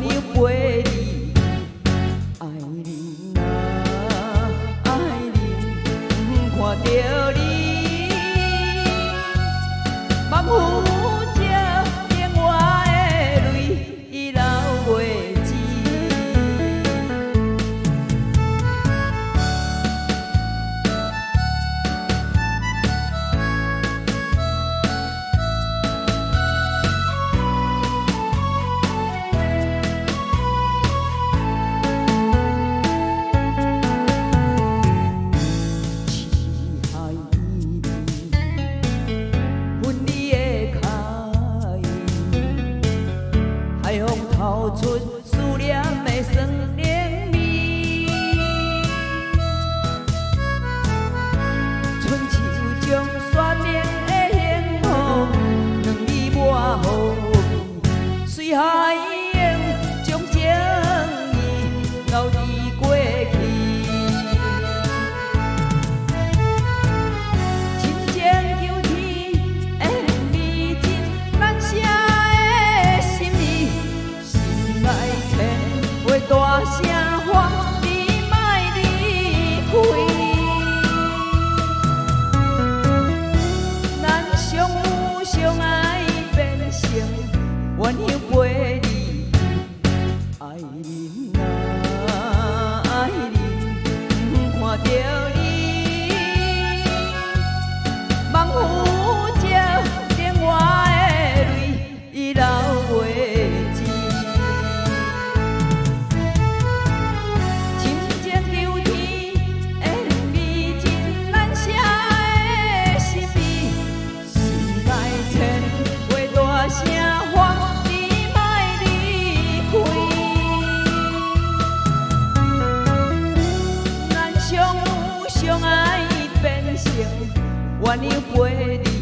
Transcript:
caminho poeira. Juan y Juedi.